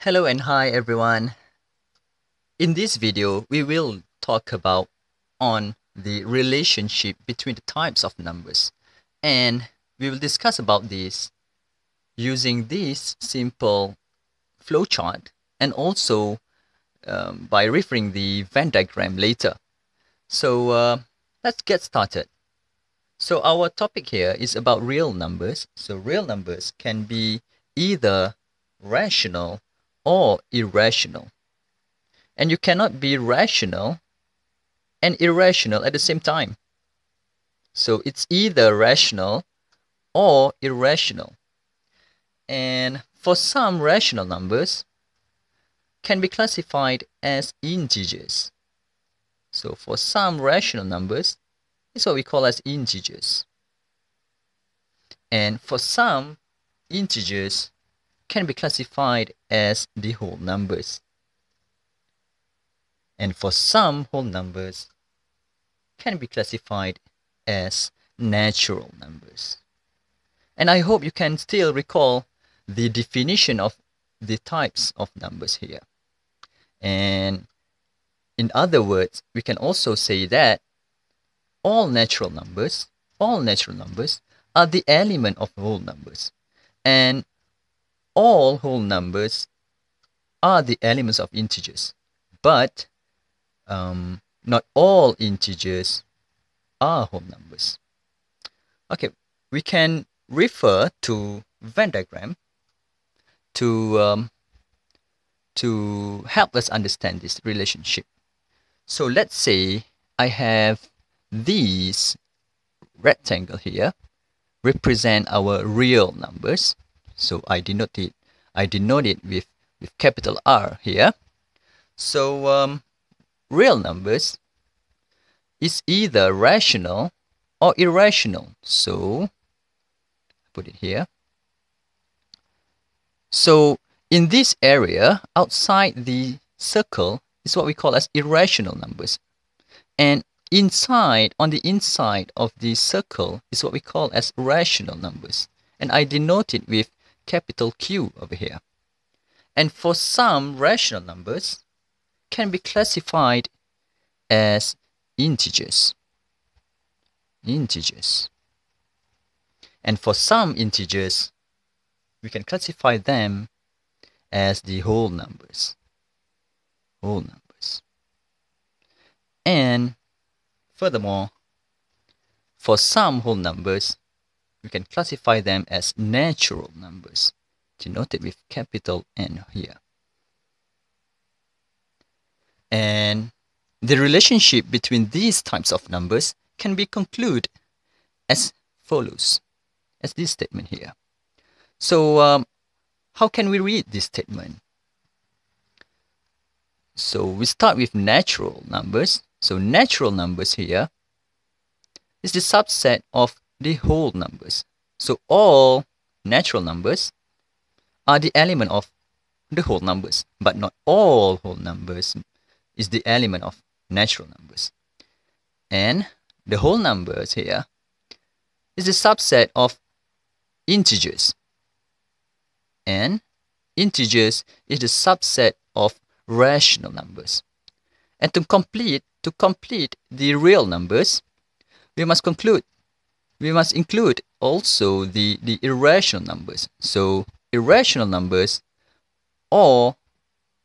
Hello and hi everyone. In this video, we will talk about on the relationship between the types of numbers and we will discuss about this using this simple flowchart and also um, by referring the Venn diagram later. So uh, let's get started. So our topic here is about real numbers. So real numbers can be either rational or irrational. And you cannot be rational and irrational at the same time. So it's either rational or irrational. And for some rational numbers can be classified as integers. So for some rational numbers, it's what we call as integers. And for some integers can be classified as the whole numbers. And for some whole numbers can be classified as natural numbers. And I hope you can still recall the definition of the types of numbers here. And in other words, we can also say that all natural numbers, all natural numbers are the element of whole numbers. And all whole numbers are the elements of integers. But um, not all integers are whole numbers. Okay, we can refer to Venn diagram to um, to help us understand this relationship. So let's say I have these rectangle here represent our real numbers. So I denote it I denote it with, with capital R here. So um, real numbers is either rational or irrational. So put it here. So in this area, outside the circle, is what we call as irrational numbers. And inside, on the inside of the circle, is what we call as rational numbers. And I denote it with capital Q over here. And for some rational numbers, can be classified as integers. Integers. And for some integers, we can classify them as the whole numbers. Whole numbers. And furthermore, for some whole numbers, we can classify them as natural numbers, denoted with capital N here. And the relationship between these types of numbers can be concluded as follows, as this statement here. So um, how can we read this statement? So we start with natural numbers. So natural numbers here is the subset of the whole numbers. So all natural numbers are the element of the whole numbers, but not all whole numbers is the element of natural numbers. And the whole numbers here is a subset of integers and integers is the subset of rational numbers. And to complete to complete the real numbers, we must conclude we must include also the, the irrational numbers. So irrational numbers or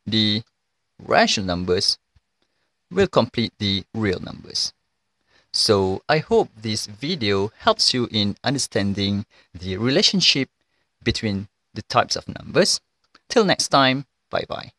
the rational numbers will complete the real numbers. So I hope this video helps you in understanding the relationship between the types of numbers. Till next time, bye bye.